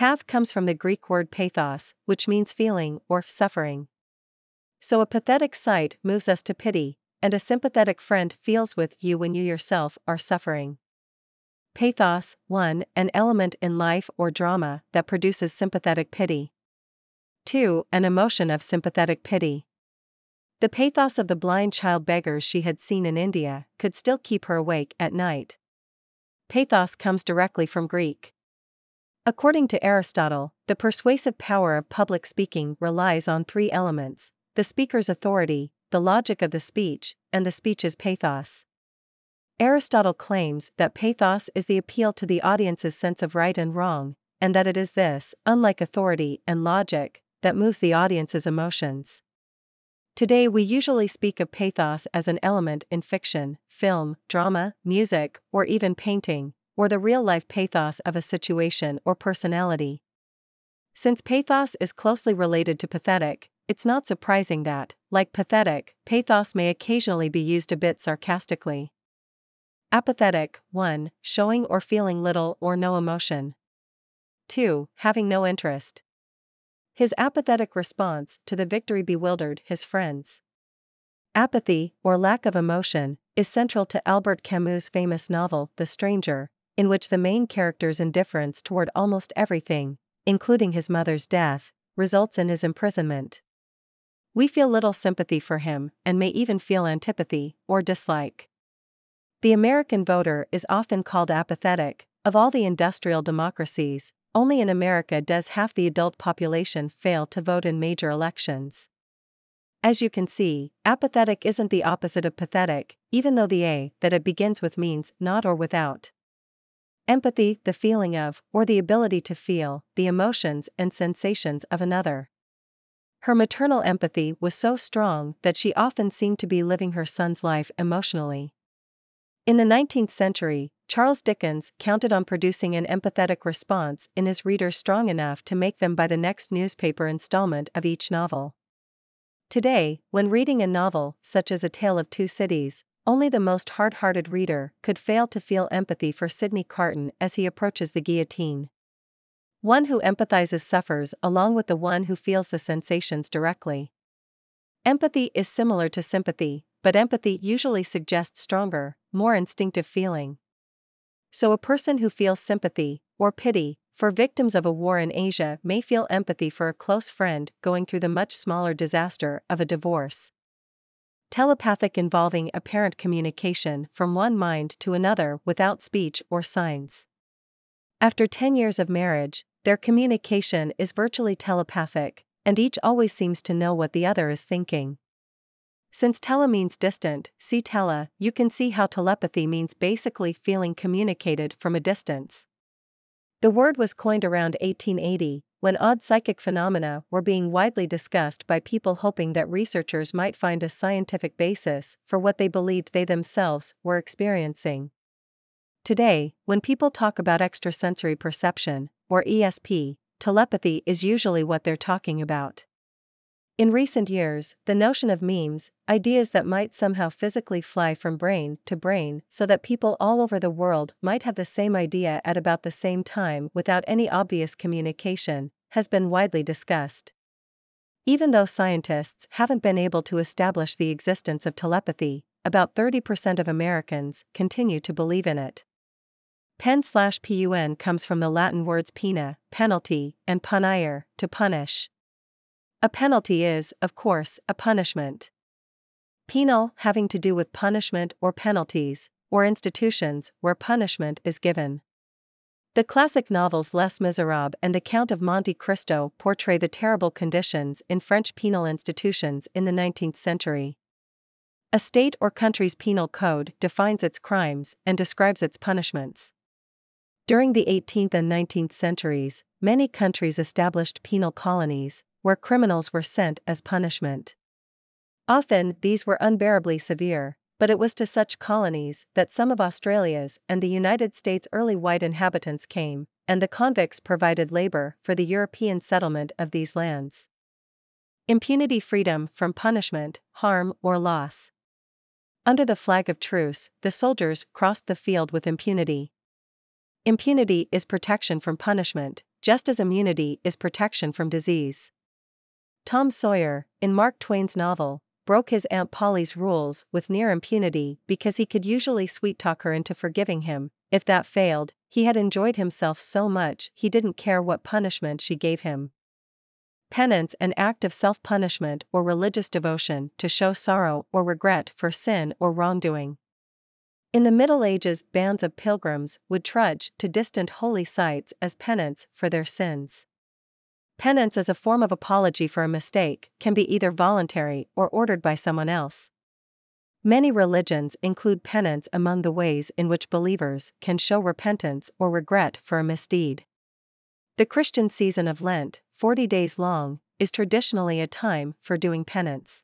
Path comes from the Greek word pathos, which means feeling or suffering. So a pathetic sight moves us to pity, and a sympathetic friend feels with you when you yourself are suffering. Pathos, 1. An element in life or drama that produces sympathetic pity. 2. An emotion of sympathetic pity. The pathos of the blind child beggars she had seen in India could still keep her awake at night. Pathos comes directly from Greek. According to Aristotle, the persuasive power of public speaking relies on three elements the speaker's authority, the logic of the speech, and the speech's pathos. Aristotle claims that pathos is the appeal to the audience's sense of right and wrong, and that it is this, unlike authority and logic, that moves the audience's emotions. Today we usually speak of pathos as an element in fiction, film, drama, music, or even painting, or the real life pathos of a situation or personality. Since pathos is closely related to pathetic, it's not surprising that, like pathetic, pathos may occasionally be used a bit sarcastically. Apathetic 1. Showing or feeling little or no emotion. 2. Having no interest. His apathetic response to the victory bewildered his friends. Apathy, or lack of emotion, is central to Albert Camus' famous novel, The Stranger, in which the main character's indifference toward almost everything, including his mother's death, results in his imprisonment. We feel little sympathy for him and may even feel antipathy or dislike. The American voter is often called apathetic. Of all the industrial democracies, only in America does half the adult population fail to vote in major elections. As you can see, apathetic isn't the opposite of pathetic, even though the A that it begins with means not or without. Empathy, the feeling of, or the ability to feel, the emotions and sensations of another. Her maternal empathy was so strong that she often seemed to be living her son's life emotionally. In the 19th century, Charles Dickens counted on producing an empathetic response in his readers strong enough to make them buy the next newspaper installment of each novel. Today, when reading a novel, such as A Tale of Two Cities, only the most hard hearted reader could fail to feel empathy for Sidney Carton as he approaches the guillotine. One who empathizes suffers along with the one who feels the sensations directly. Empathy is similar to sympathy, but empathy usually suggests stronger, more instinctive feeling. So, a person who feels sympathy, or pity, for victims of a war in Asia may feel empathy for a close friend going through the much smaller disaster of a divorce. Telepathic involving apparent communication from one mind to another without speech or signs. After 10 years of marriage, their communication is virtually telepathic, and each always seems to know what the other is thinking. Since tele means distant, see tele, you can see how telepathy means basically feeling communicated from a distance. The word was coined around 1880, when odd psychic phenomena were being widely discussed by people hoping that researchers might find a scientific basis for what they believed they themselves were experiencing. Today, when people talk about extrasensory perception, or ESP, telepathy is usually what they're talking about. In recent years, the notion of memes, ideas that might somehow physically fly from brain to brain so that people all over the world might have the same idea at about the same time without any obvious communication, has been widely discussed. Even though scientists haven't been able to establish the existence of telepathy, about 30% of Americans continue to believe in it. Pen slash pun comes from the Latin words pena, penalty, and punire, to punish. A penalty is, of course, a punishment. Penal having to do with punishment or penalties, or institutions where punishment is given. The classic novels Les Miserables and The Count of Monte Cristo portray the terrible conditions in French penal institutions in the 19th century. A state or country's penal code defines its crimes and describes its punishments. During the 18th and 19th centuries, many countries established penal colonies, where criminals were sent as punishment. Often, these were unbearably severe, but it was to such colonies that some of Australia's and the United States' early white inhabitants came, and the convicts provided labor for the European settlement of these lands. Impunity freedom from punishment, harm, or loss. Under the flag of truce, the soldiers crossed the field with impunity. Impunity is protection from punishment, just as immunity is protection from disease. Tom Sawyer, in Mark Twain's novel, broke his Aunt Polly's rules with near impunity because he could usually sweet talk her into forgiving him. If that failed, he had enjoyed himself so much he didn't care what punishment she gave him. Penance, an act of self punishment or religious devotion to show sorrow or regret for sin or wrongdoing. In the Middle Ages, bands of pilgrims would trudge to distant holy sites as penance for their sins. Penance as a form of apology for a mistake can be either voluntary or ordered by someone else. Many religions include penance among the ways in which believers can show repentance or regret for a misdeed. The Christian season of Lent, 40 days long, is traditionally a time for doing penance.